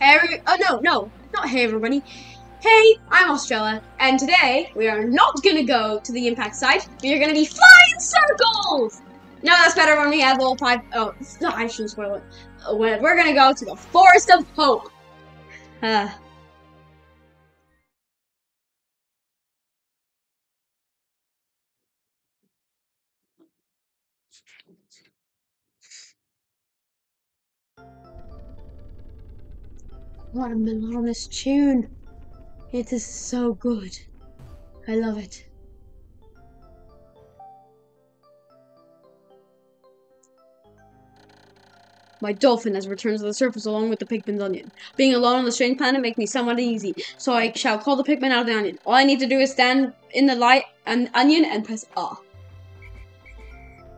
Hey, oh no, no, not hey everybody. Hey, I'm Aostrele, and today we are not gonna go to the impact site. We are gonna be flying circles. No, that's better when we have all five. Oh, no, I shouldn't spoil it. Uh, We're we're gonna go to the Forest of Hope. Uh, what a melodious tune. It is so good. I love it. My dolphin has returned to the surface along with the Pikmin's onion. Being alone on the strange planet makes me somewhat uneasy, so I shall call the pigman out of the onion. All I need to do is stand in the light and onion and press R.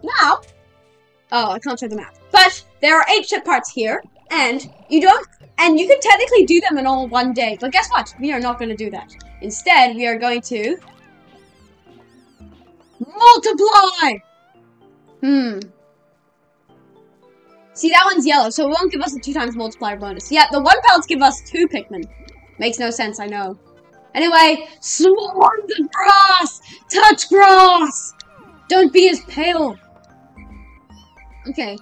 Now, oh, I can't show the map, but there are eight ship parts here, and you don't, and you can technically do them in all one day. But guess what? We are not going to do that. Instead, we are going to multiply. Hmm. See, that one's yellow, so it won't give us a two times multiplier bonus. Yeah, the one pelts give us two Pikmin. Makes no sense, I know. Anyway, swarm the grass! Touch grass! Don't be as pale! Okay.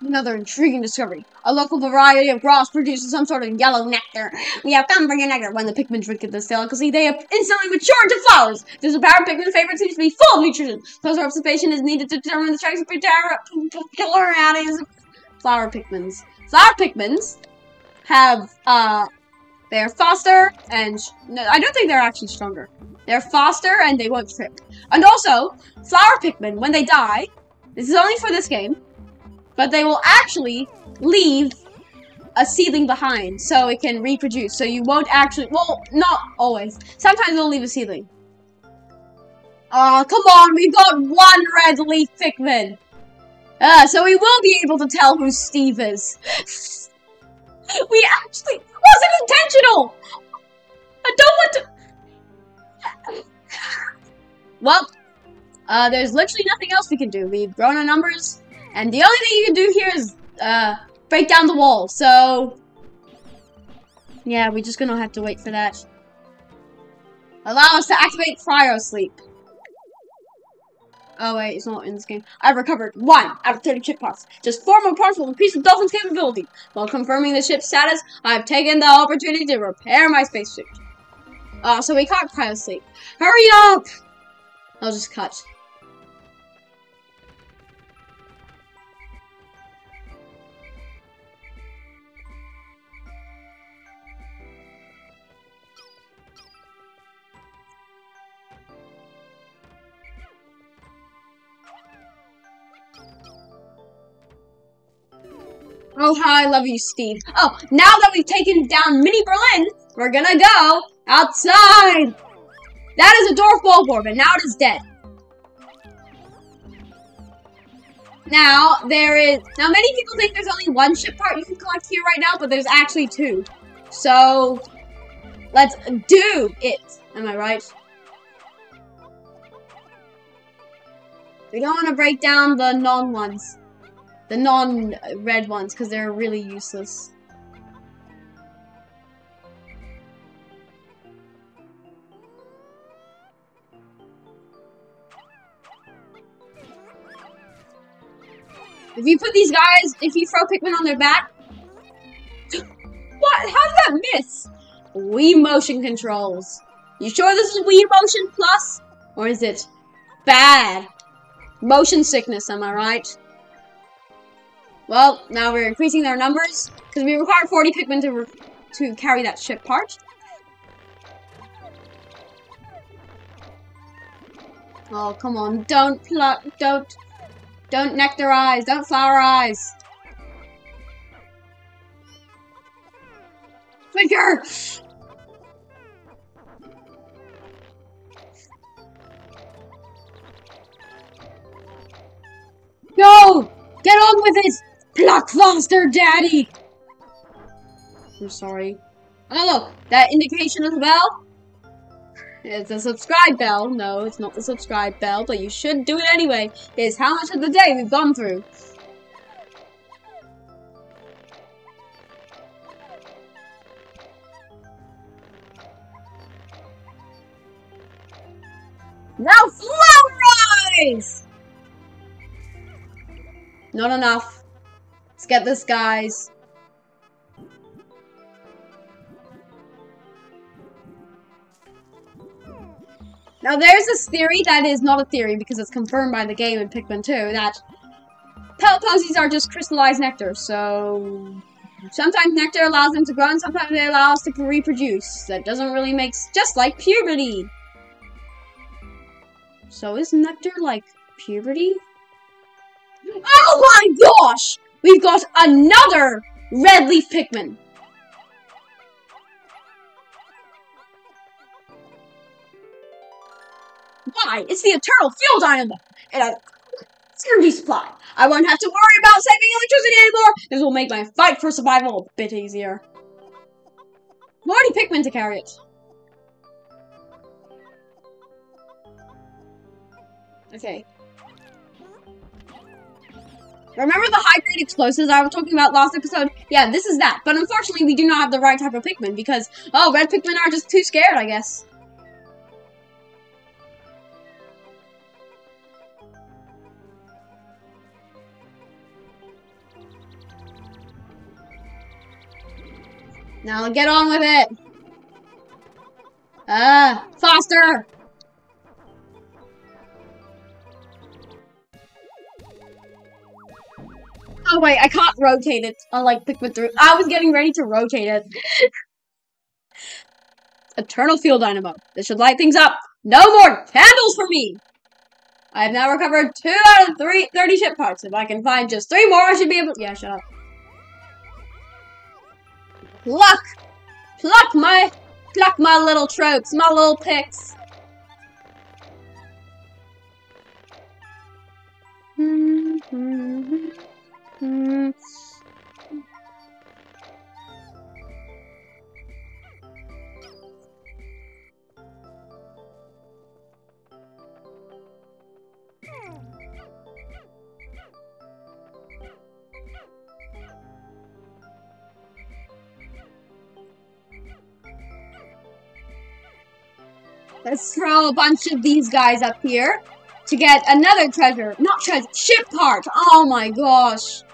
Another intriguing discovery. A local variety of grass produces some sort of yellow nectar. We have come for nectar. When the Pikmin drink this delicacy, they instantly mature into flowers. This apparent Pikmin favorite seems to be full of nutrition. Closer observation is needed to determine the strength of peculiarities of flower Pikmins. Flower Pikmins have, uh, they're faster and, no, I don't think they're actually stronger. They're faster and they won't trip. And also, flower Pikmin, when they die, this is only for this game, but they will actually leave a seedling behind so it can reproduce. So you won't actually, well, not always. Sometimes they'll leave a seedling. Oh, come on, we've got one red leaf Pikmin. Uh, so we will be able to tell who Steve is. we actually, wasn't intentional. I don't want to. Well, uh, there's literally nothing else we can do. We've grown our numbers. And the only thing you can do here is uh, break down the wall. So, yeah, we're just gonna have to wait for that. Allow us to activate Cryo Sleep. Oh wait, it's not in this game. I've recovered one out of 30 chip parts. Just four more parts will increase the Dolphin's capability. While confirming the ship's status, I've taken the opportunity to repair my spacesuit. Uh, so we can't cryo sleep. Hurry up! I'll just cut. Oh, how I love you, Steve. Oh, now that we've taken down Mini Berlin, we're gonna go outside. That is a dwarf Bulborb, and now it is dead. Now, there is... Now, many people think there's only one ship part you can collect here right now, but there's actually two. So, let's do it. Am I right? We don't want to break down the non-ones. The non-red ones, because they're really useless. If you put these guys, if you throw Pikmin on their back... what? How did that miss? Wii motion controls. You sure this is Wii motion plus? Or is it bad? Motion sickness, am I right? Well, now we're increasing their numbers because we require 40 Pikmin to to carry that ship part. Oh, come on. Don't pluck. Don't. Don't nectarize. Don't flowerize. Quicker! Go! Get on with it! Pluck Monster Daddy! I'm sorry. Oh, look, that indication of the bell? It's a subscribe bell. No, it's not the subscribe bell, but you should do it anyway. It's how much of the day we've gone through. Now flower eyes! Not enough. Get this, guys. Now, there's this theory that is not a theory because it's confirmed by the game in Pikmin 2 that Pellet are just crystallized nectar, so sometimes nectar allows them to grow and sometimes it allows to reproduce. That doesn't really make just like puberty. So is nectar like puberty? Oh my gosh! We've got another red leaf Pikmin. Why? It's the Eternal Fuel Dynamo! And a energy supply. I won't have to worry about saving electricity anymore. This will make my fight for survival a bit easier. Already Pikmin to carry it. Okay. Remember the high-grade explosives I was talking about last episode? Yeah, this is that. But unfortunately, we do not have the right type of Pikmin because, oh, red Pikmin are just too scared, I guess. Now get on with it! Ah, faster! Oh wait, I can't rotate it, unlike Pikmin 3. I was getting ready to rotate it. Eternal Fuel Dynamo. This should light things up. No more candles for me! I have now recovered 2 out of three, 30 ship parts. If I can find just 3 more, I should be able- Yeah, shut up. Pluck! Pluck my- Pluck my little tropes, my little picks. Mm -hmm. Mm. Let's throw a bunch of these guys up here to get another treasure. Not treasure, ship part. Oh my gosh.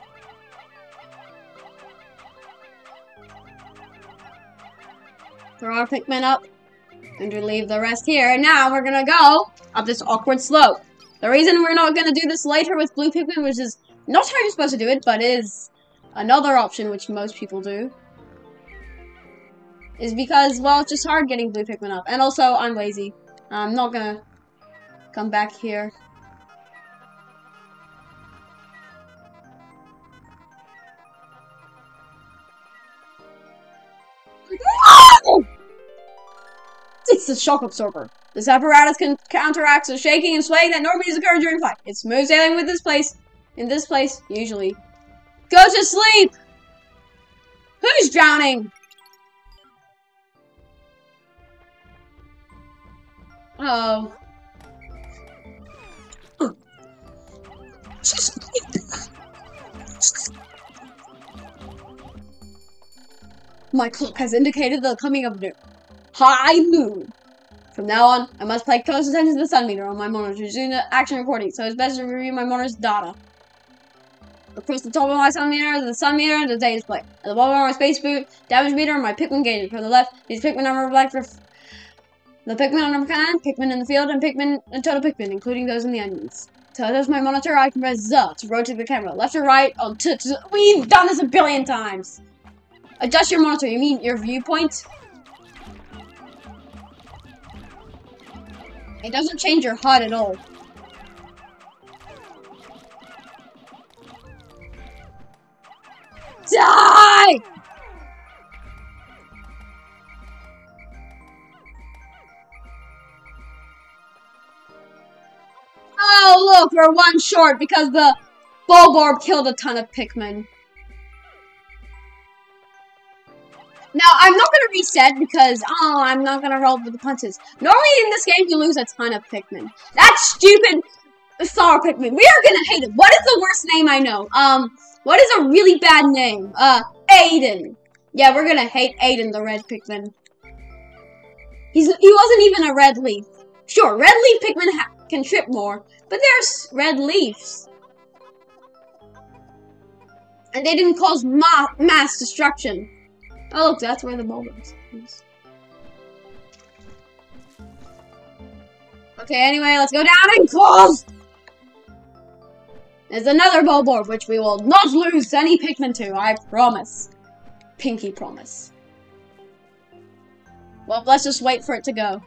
Our Pikmin up. And leave the rest here. And now we're gonna go up this awkward slope. The reason we're not gonna do this later with blue Pikmin, which is not how you're supposed to do it, but is another option which most people do, is because, well, it's just hard getting blue Pikmin up. And also, I'm lazy. I'm not gonna come back here. It's the shock absorber. This apparatus can counteracts the shaking and swaying that normally occurs during flight. It's smooth sailing with this place. In this place, usually. Go to sleep! Who's drowning? Oh. My clock has indicated the coming of new high moon. From now on, I must pay close attention to the sun meter on my monitor during the action recording, so it's best to review my monitor's data. Across the top of my sun meter, the sun meter, the day display. At the bottom of my space boot, damage meter, my Pikmin gauge. From the left, these Pikmin are reflected the Pikmin on the can, Pikmin in the field, and Pikmin and total Pikmin, including those in the onions. To adjust my monitor, I can press Z to rotate the camera, left or right, on t, t We've done this a billion times! Adjust your monitor, you mean your viewpoint? It doesn't change your HUD at all. Die! Oh, look, we're one short because the Bulborb killed a ton of Pikmin. Now, I'm not going to reset because, oh, I'm not going to roll with the punches. Normally in this game, you lose a ton of Pikmin. That stupid Star Pikmin. We are going to hate it. What is the worst name I know? Um, what is a really bad name? Uh, Aiden. Yeah, we're going to hate Aiden, the red Pikmin. He's, he wasn't even a red leaf. Sure, red leaf Pikmin can trip more, but they're red leaves. And they didn't cause ma mass destruction. Oh, look, that's where the bulb is. Okay, anyway, let's go down and close! There's another Bulborb, which we will not lose any Pikmin to, I promise. Pinky promise. Well, let's just wait for it to go.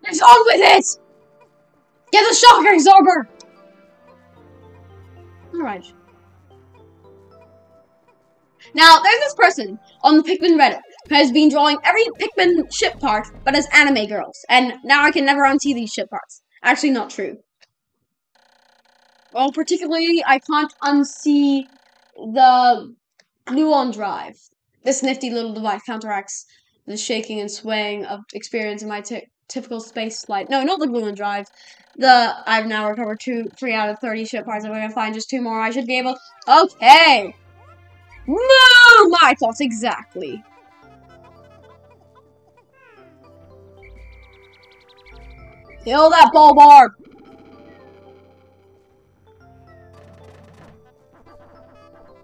What's on with it? Get the shock absorber! Alright. Now, there's this person on the Pikmin Reddit who has been drawing every Pikmin ship part, but as anime girls. And now I can never unsee these ship parts. Actually, not true. Well, particularly, I can't unsee the Gluon Drive. This nifty little device counteracts the shaking and swaying of experience in my typical space flight. No, not the Gluon Drive. The I've now recovered two, three out of thirty ship parts. I'm gonna find just two more, I should be able. Okay. No, my thoughts exactly. Kill that Bulborb!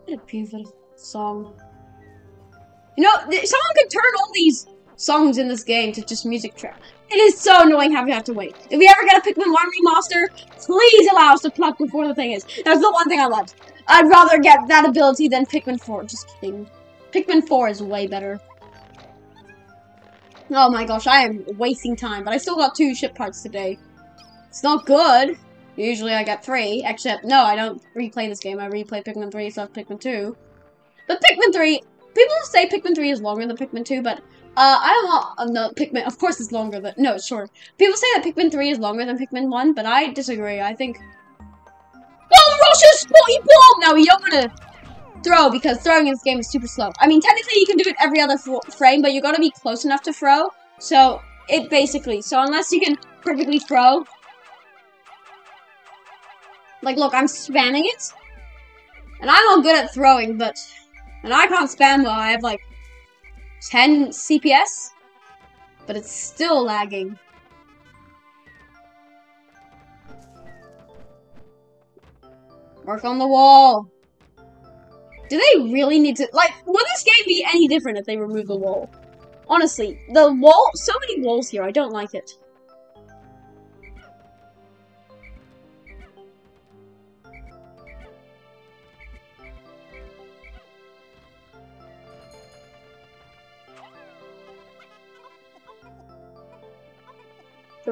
What a beautiful song. You know, the someone could turn all these songs in this game to just music track. It is so annoying having to have to wait. If we ever get a Pikmin 1 remaster, please allow us to pluck before the thing is. That's the one thing I love. I'd rather get that ability than Pikmin 4. Just kidding. Pikmin 4 is way better. Oh my gosh, I am wasting time, but I still got two ship parts today. It's not good. Usually I get three, except, no, I don't replay this game. I replay Pikmin 3 slash Pikmin 2. But Pikmin 3, people say Pikmin 3 is longer than Pikmin 2, but, uh, I don't know, um, no, Pikmin, of course it's longer than, no, it's. People say that Pikmin 3 is longer than Pikmin 1, but I disagree. I think, oh, Russia's spotty bomb! Now, you don't want to throw because throwing in this game is super slow. I mean, technically you can do it every other frame, but you gotta be close enough to throw. So, it basically, so unless you can perfectly throw, like look, I'm spamming it, and I'm all good at throwing, but, and I can't spam well, I have like 10 CPS, but it's still lagging. Work on the wall. Do they really need to- like, would this game be any different if they remove the wall? Honestly, the wall- so many walls here, I don't like it.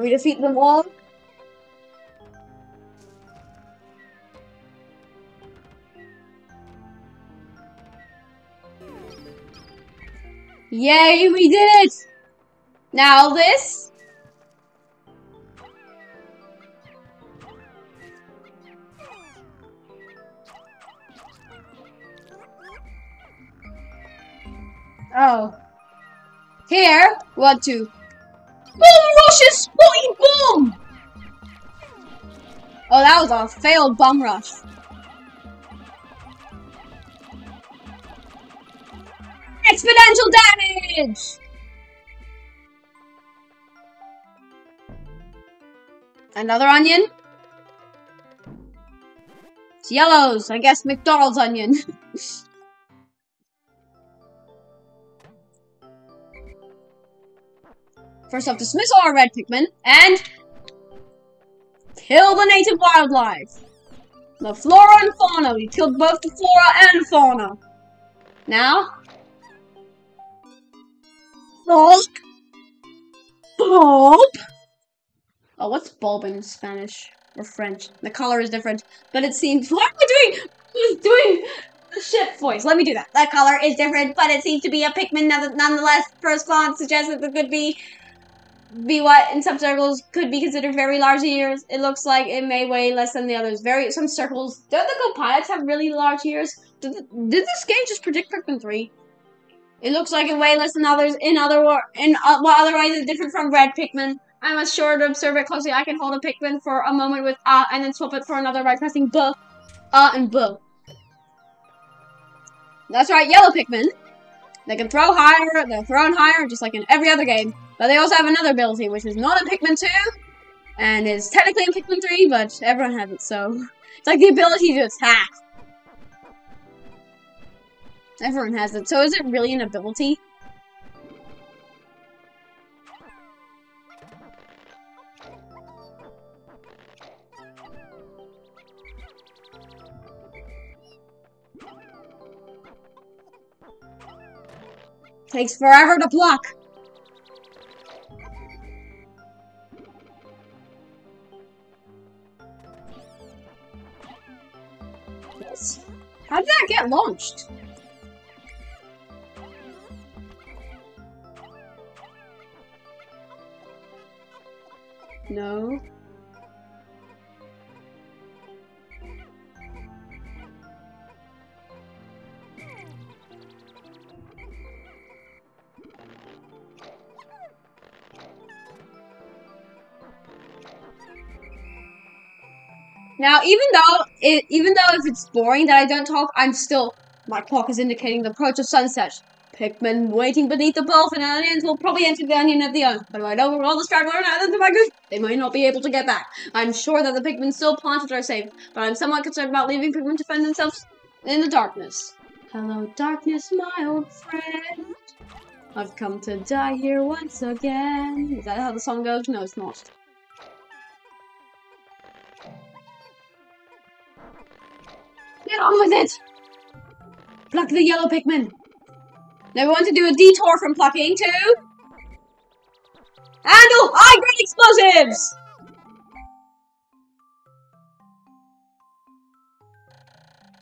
We defeat them all? Yay, we did it! Now this. Oh. Here, what to? Boom Rush's spotty bomb! Oh, that was a failed bomb rush. Exponential damage! Another onion? It's yellows. I guess McDonald's onion. First off, dismiss all red Pikmin, and kill the native wildlife. The flora and fauna. We killed both the flora and fauna. Now, Bulb. Bulb. Oh, what's bulb in Spanish or French? The color is different, but it seems. What am I doing? Doing the ship voice. Let me do that. That color is different, but it seems to be a Pikmin nonetheless. First glance suggests that it could be be what in some circles could be considered very large ears. It looks like it may weigh less than the others. Very some circles. Don't the Go have really large ears? Did, the, did this game just predict Pikmin 3? It looks like it way less than others in other in uh, what otherwise is different from red Pikmin. I must sure to observe it closely. I can hold a Pikmin for a moment with uh and then swap it for another by pressing B, uh and B. That's right, yellow Pikmin. They can throw higher, they're thrown higher, just like in every other game. But they also have another ability, which is not in Pikmin 2, and is technically in Pikmin 3, but everyone has it, so... It's like the ability to attack. Everyone has it, so is it really an ability? Takes forever to pluck. Launched? No. Now, even though it, even though if it's boring that I don't talk, I'm still my clock is indicating the approach of sunset. Pikmin waiting beneath the bowl and onions will probably enter the onion of the oven. But I know all the stragglers and the beggars, they might not be able to get back. I'm sure that the Pikmin still planted are safe, but I'm somewhat concerned about leaving Pikmin to fend themselves in the darkness. Hello, darkness, my old friend. I've come to die here once again. Is that how the song goes? No, it's not. Get on with it! Pluck the yellow Pikmin. Now we want to do a detour from plucking to... Handle high-grade explosives!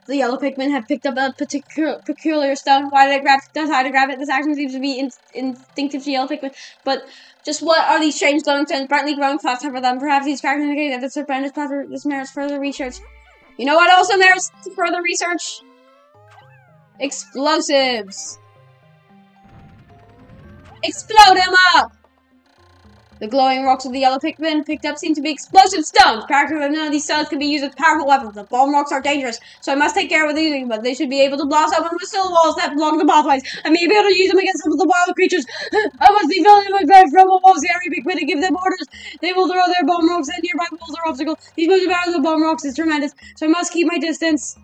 The yellow Pikmin have picked up a particular peculiar stone. Why did I grab decide to grab it? This action seems to be in, instinctive to yellow Pikmin. But just what are these strange glowing stones brightly growing clouds cover them? Perhaps these cracks indicate that the is clever. This merits further research. You know what also merits further research? Explosives! Explode him up! The glowing rocks of the yellow Pikmin picked up seem to be explosive stones. Practically none of these stones can be used as powerful weapons. The bomb rocks are dangerous, so I must take care of using them, but they should be able to blast open the steel walls that block the pathways. I may be able to use them against some of the wild creatures. I must be filling my bed from wolf scary Pikmin and give them orders. They will throw their bomb rocks at nearby walls or obstacles. These moves power of bomb rocks is tremendous, so I must keep my distance.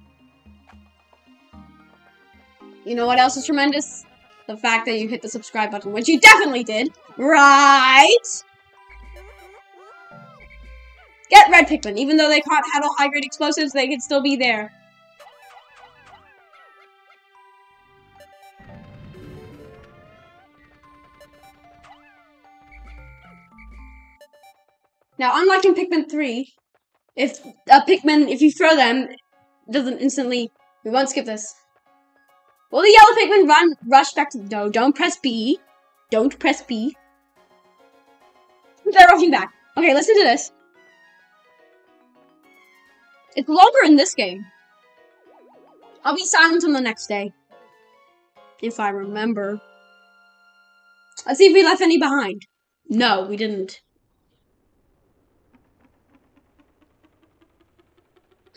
You know what else is tremendous? The fact that you hit the subscribe button, which you definitely did. Right? Get red Pikmin. Even though they can't handle high-grade explosives, they can still be there. Now, unlike in Pikmin 3, if a Pikmin, if you throw them, doesn't instantly... We won't skip this. Will the yellow Pikmin run, rush back to... No, don't press B. Don't press B. They're rushing back. Okay, listen to this. It's longer in this game. I'll be silent on the next day. If I remember. Let's see if we left any behind. No, we didn't.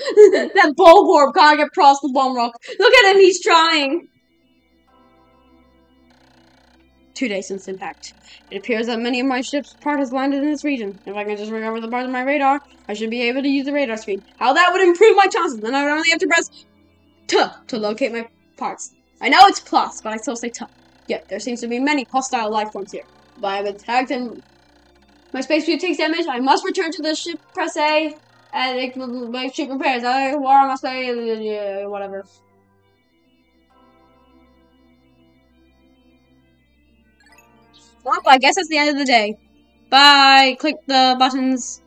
that Bulborb get past the bomb rock. Look at him, he's trying. Two days since impact. It appears that many of my ships' part has landed in this region. If I can just recover the parts of my radar, I should be able to use the radar screen. How that would improve my chances, then I would only have to press T to locate my parts. I know it's plus, but I still say T. Yet, there seems to be many hostile life forms here. But I have tagged and my spacesuit takes damage. I must return to the ship, press A, and it, ship repairs. I, war must say, whatever. Well, I guess that's the end of the day. Bye. Click the buttons.